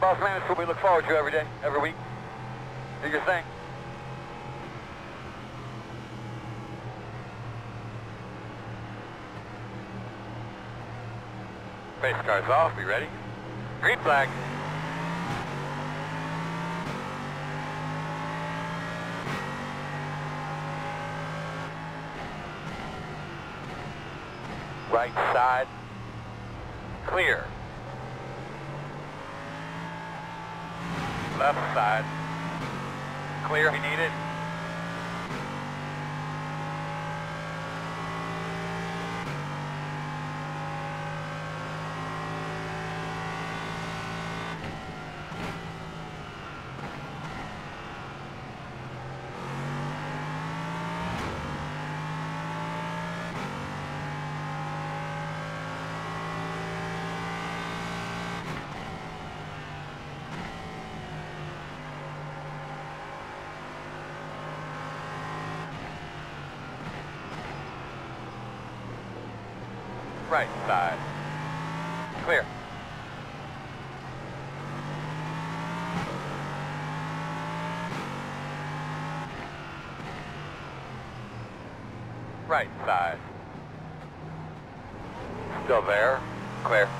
Boss Man, it's what we look forward to every day, every week. Do your thing. Pace car's off, be ready. Green flag. Right side. Clear. Left side. Clear if you need it. Right side. Clear. Right side. Still there. Clear.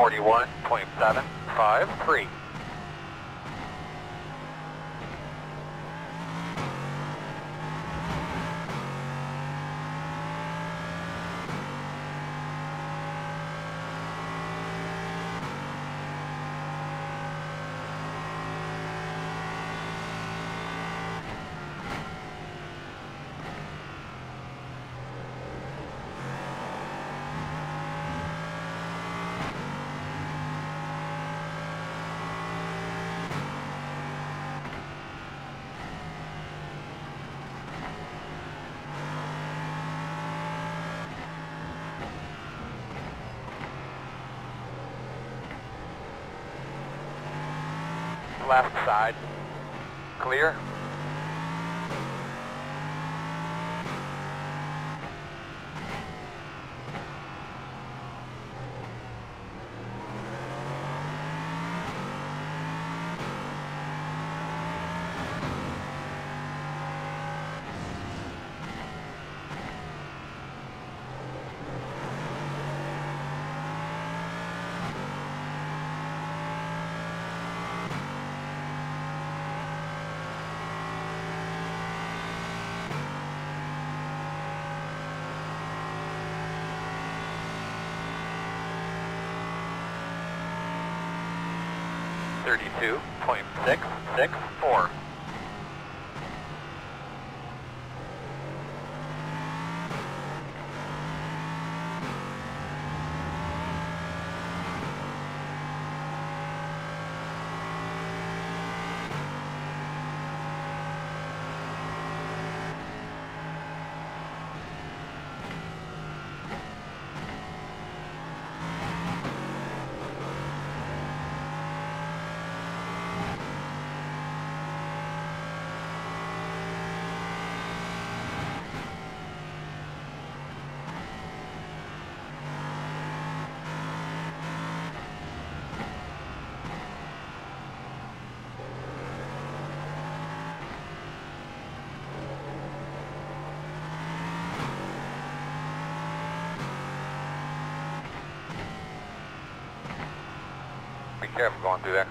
41.753. Left side. Clear. 32.664. careful going through there.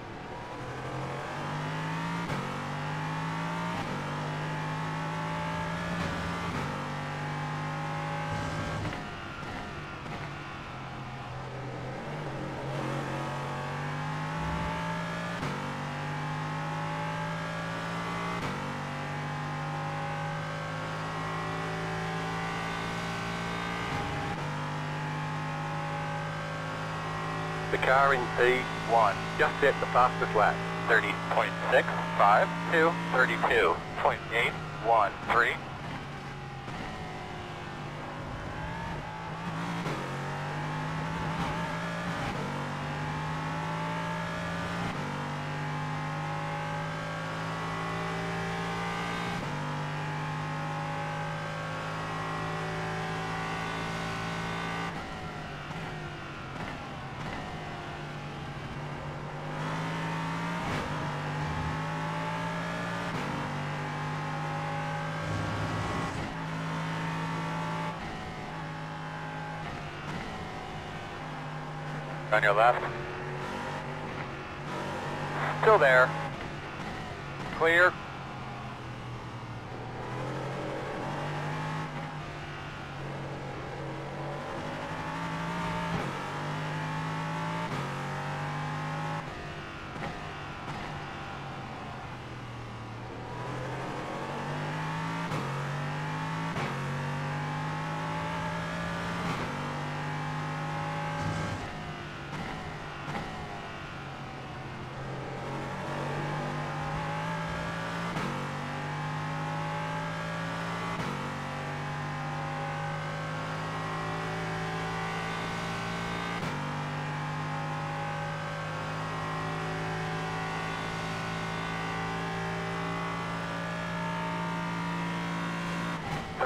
the car in P P1 just hit the fastest lap. 30.652, 32.813. On your left. Still there. Clear.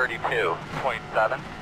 32.7.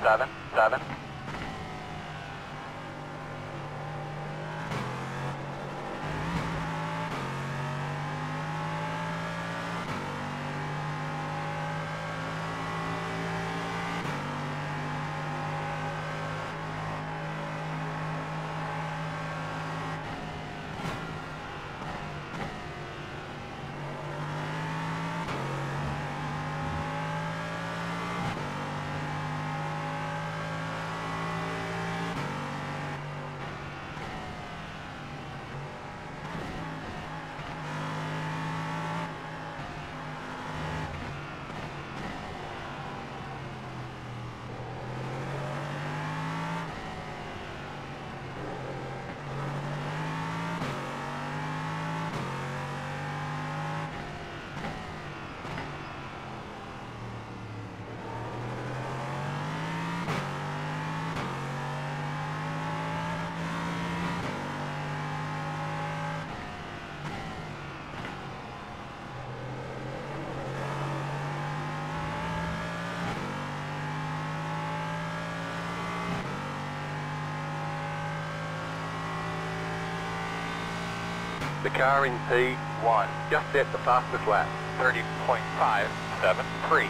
In P1 just set the fastest lap. 30.573.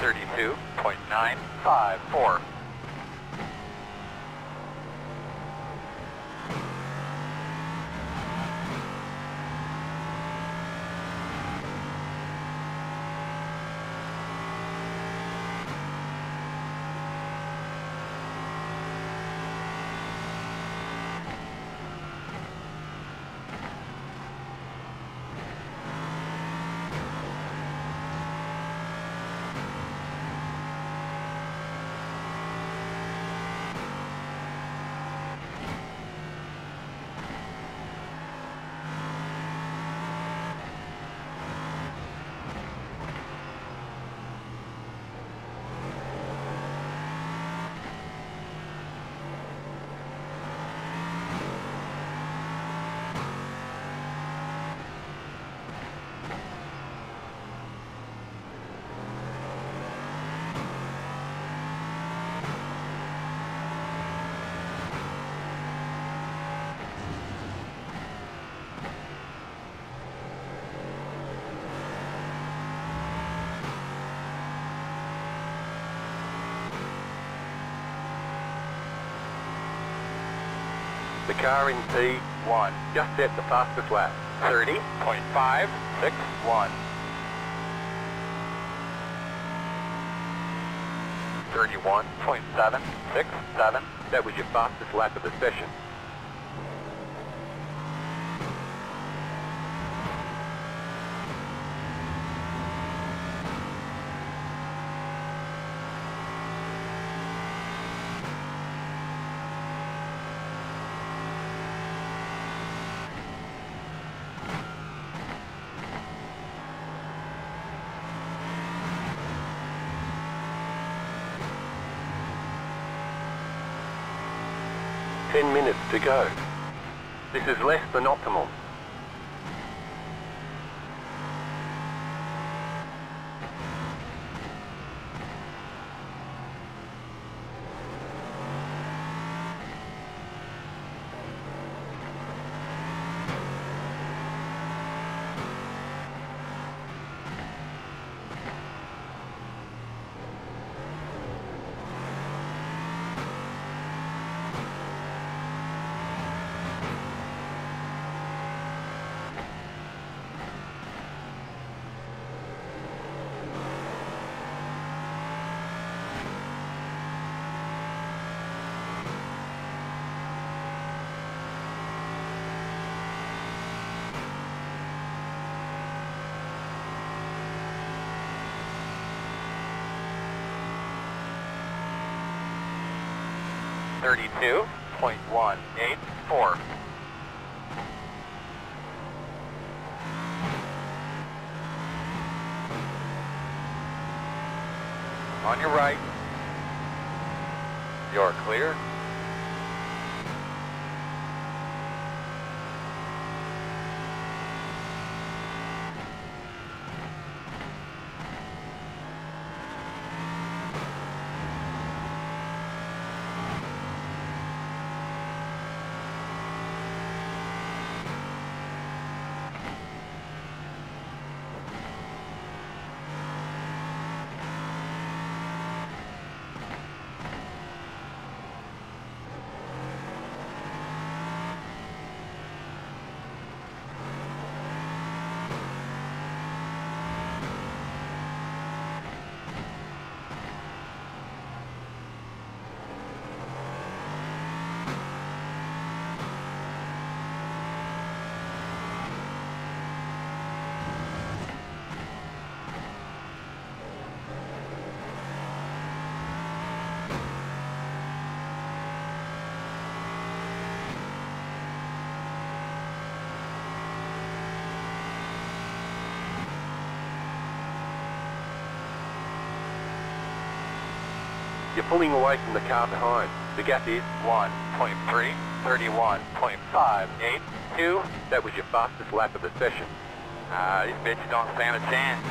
32.954. car in P1 just set the fastest lap. 30.561. 31.767. That was your fastest lap of the session. 10 minutes to go. This is less than optimal. Thirty-two point one eight four. On your right. You're clear. You're pulling away from the car behind. The gap is 1.3, 31.582. That was your fastest lap of the session. Ah, these bitches don't stand a chance.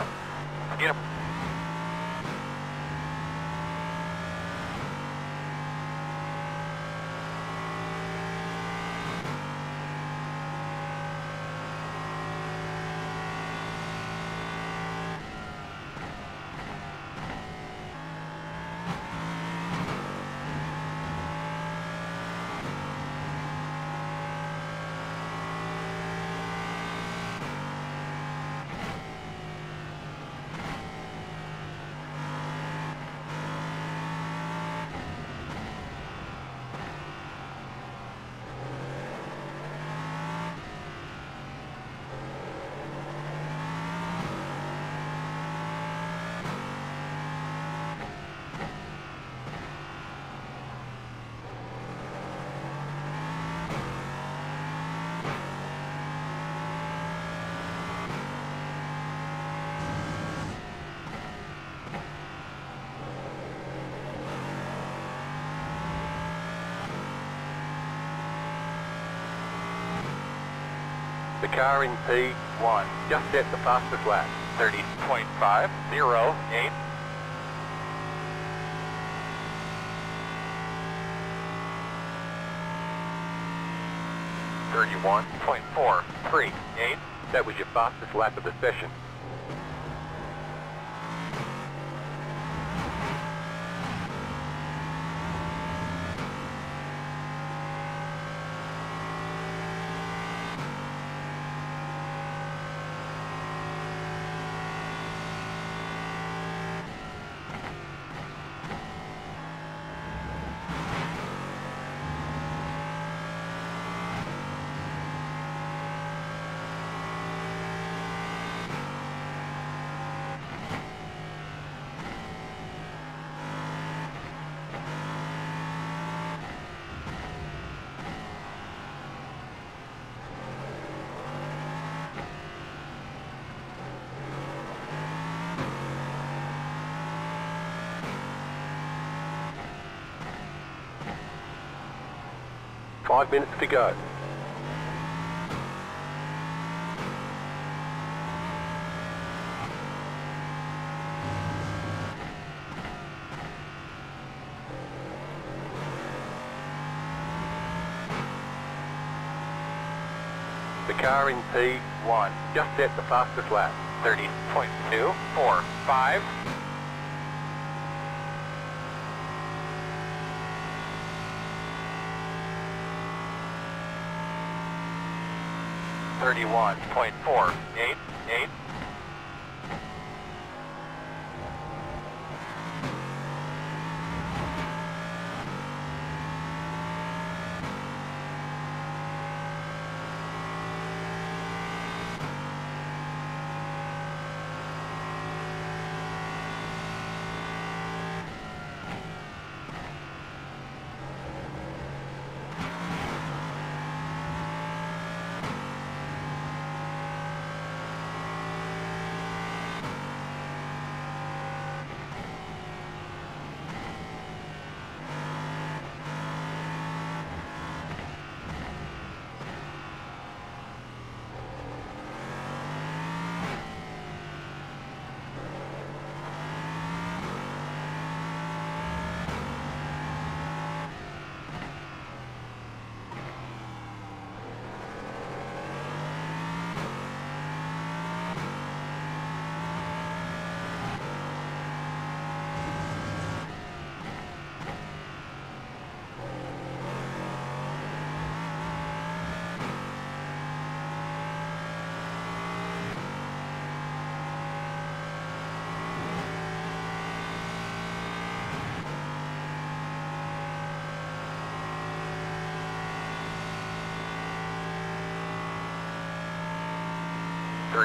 Car in P1 just set the fastest lap. 30.508. Thirty-one point four three eight. That was your fastest lap of the session. Five minutes to go. The car in P1 just set the fastest lap. 30.245. Thirty-one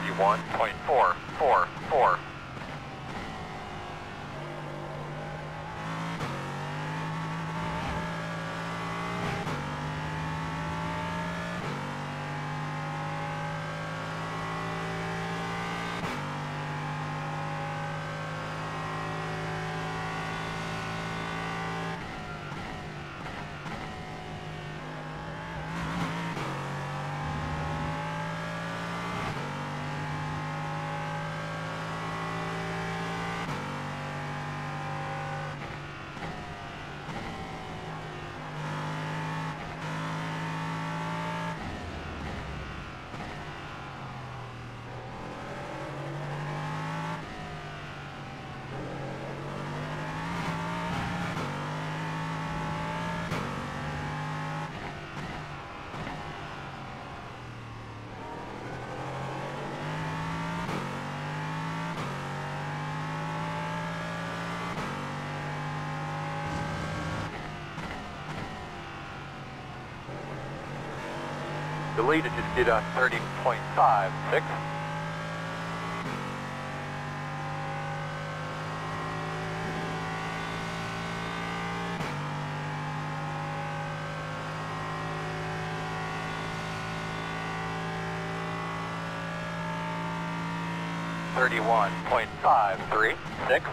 31.444. leader just did a Thirty point five six. Thirty-one point five three six.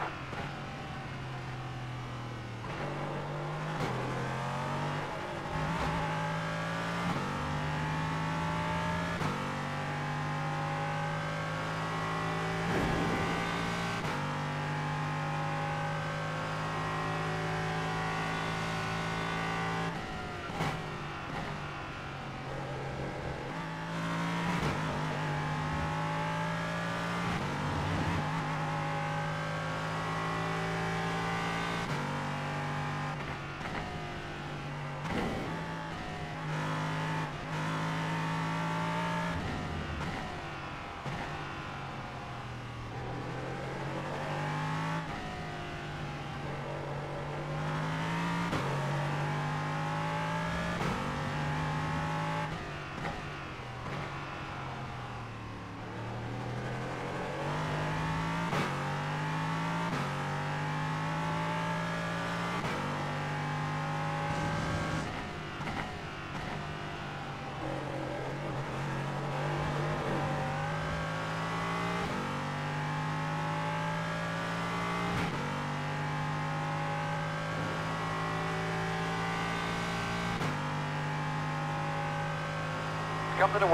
Come to the.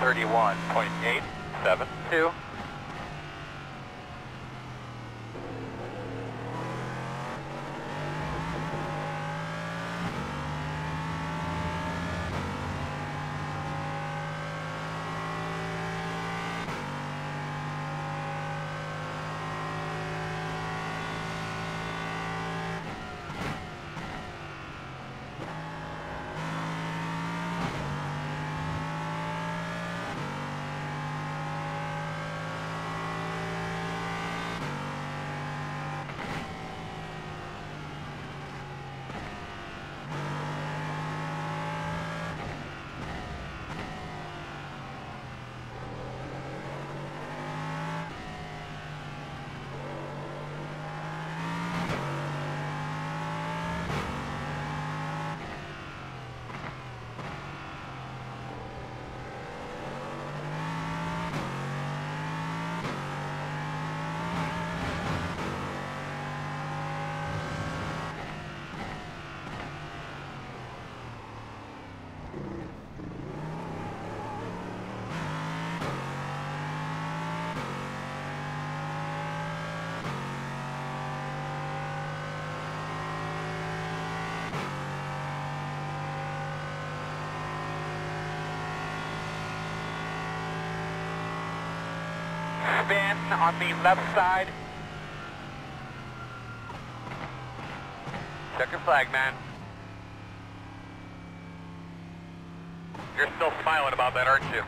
Thirty-one point eight seven two. On the left side. Check your flag, man. You're still smiling about that, aren't you?